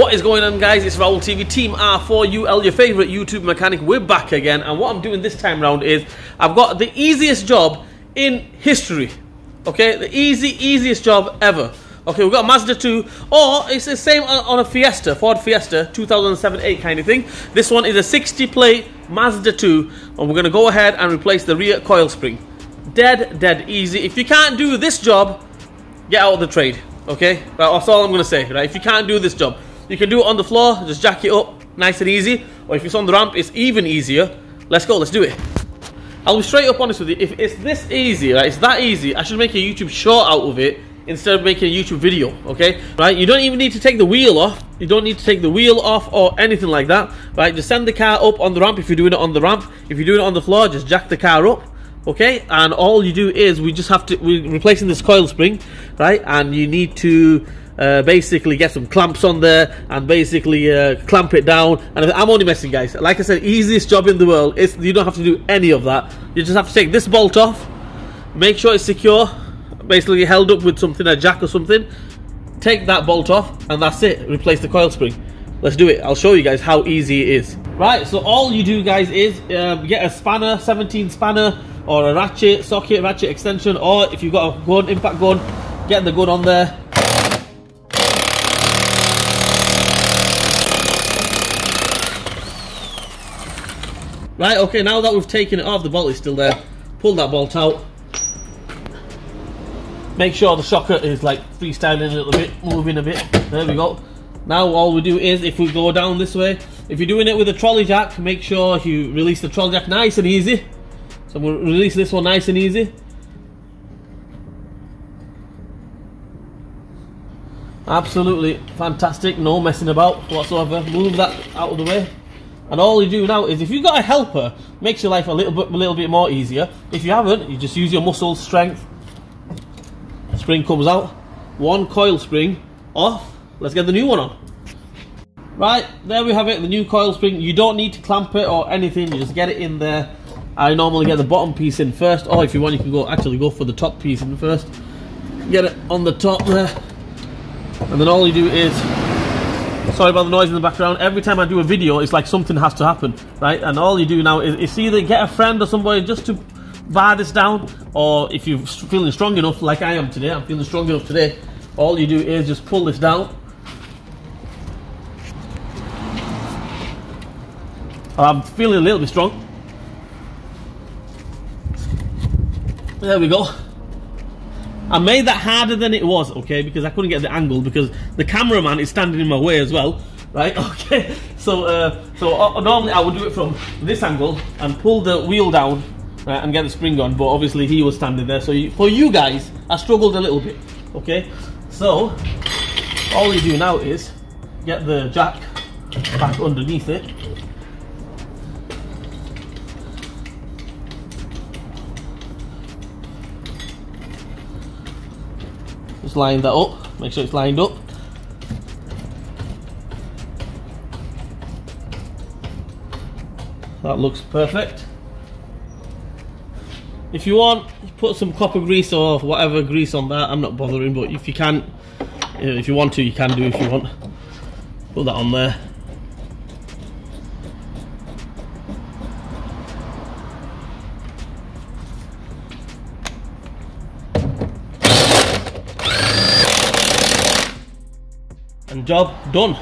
What is going on guys? It's Raoul TV Team R4UL, your favourite YouTube mechanic. We're back again and what I'm doing this time round is I've got the easiest job in history. Okay, the easy, easiest job ever. Okay, we've got Mazda 2 or it's the same on a Fiesta, Ford Fiesta 2007-8 kind of thing. This one is a 60 plate Mazda 2 and we're going to go ahead and replace the rear coil spring. Dead, dead easy. If you can't do this job, get out of the trade. Okay, that's all I'm going to say. Right, if you can't do this job, you can do it on the floor, just jack it up, nice and easy. Or if it's on the ramp, it's even easier. Let's go, let's do it. I'll be straight up honest with you, if it's this easy, right, it's that easy, I should make a YouTube short out of it instead of making a YouTube video, okay? Right, you don't even need to take the wheel off. You don't need to take the wheel off or anything like that, right? Just send the car up on the ramp if you're doing it on the ramp. If you're doing it on the floor, just jack the car up, okay? And all you do is, we just have to, we're replacing this coil spring, right? And you need to uh, basically get some clamps on there and basically uh, clamp it down. And I'm only messing, guys. Like I said, easiest job in the world. It's, you don't have to do any of that. You just have to take this bolt off, make sure it's secure, basically held up with something, a jack or something. Take that bolt off, and that's it. Replace the coil spring. Let's do it. I'll show you guys how easy it is. Right, so all you do, guys, is um, get a spanner, 17 spanner, or a ratchet, socket, ratchet extension, or if you've got a gun, impact gun, get the gun on there, Right, okay, now that we've taken it off, the bolt is still there. Pull that bolt out. Make sure the socket is like freestyling a little bit, moving a bit. There we go. Now all we do is, if we go down this way, if you're doing it with a trolley jack, make sure you release the trolley jack nice and easy. So we'll release this one nice and easy. Absolutely fantastic, no messing about whatsoever. Move that out of the way. And all you do now is, if you've got a helper, makes your life a little bit, a little bit more easier. If you haven't, you just use your muscle strength. Spring comes out. One coil spring off. Let's get the new one on. Right, there we have it, the new coil spring. You don't need to clamp it or anything, you just get it in there. I normally get the bottom piece in first, or if you want, you can go actually go for the top piece in first. Get it on the top there. And then all you do is sorry about the noise in the background. Every time I do a video, it's like something has to happen, right? And all you do now is, is either get a friend or somebody just to bar this down, or if you're feeling strong enough, like I am today, I'm feeling strong enough today, all you do is just pull this down. I'm feeling a little bit strong. There we go. I made that harder than it was, okay, because I couldn't get the angle because the cameraman is standing in my way as well, right? Okay, so uh, so uh, normally I would do it from this angle and pull the wheel down right, and get the spring on, but obviously he was standing there. So you, for you guys, I struggled a little bit, okay. So all you do now is get the jack back underneath it Just line that up, make sure it's lined up. That looks perfect. If you want, put some copper grease or whatever grease on that. I'm not bothering, but if you can, if you want to, you can do if you want. Put that on there. And job done.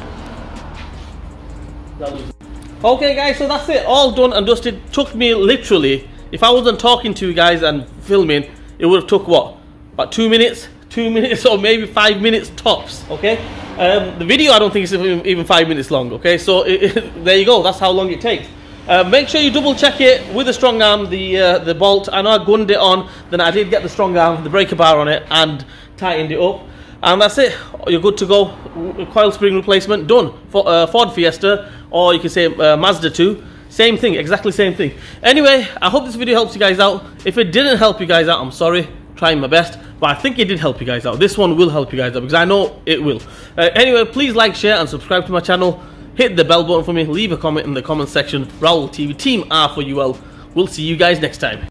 Okay guys, so that's it, all done and dusted. Took me literally, if I wasn't talking to you guys and filming, it would have took what, about two minutes? Two minutes or maybe five minutes tops, okay? Um, the video I don't think is even five minutes long, okay? So it, it, there you go, that's how long it takes. Uh, make sure you double check it with a strong arm, the uh, the bolt. I know I gunned it on, then I did get the strong arm, the breaker bar on it, and tightened it up and that's it. You're good to go. Coil spring replacement done. For uh, Ford Fiesta or you can say uh, Mazda 2 same thing exactly same thing. Anyway I hope this video helps you guys out. If it didn't help you guys out I'm sorry. Trying my best. But I think it did help you guys out. This one will help you guys out because I know it will. Uh, anyway please like share and subscribe to my channel. Hit the bell button for me. Leave a comment in the comment section. Raoul TV team R4UL we'll see you guys next time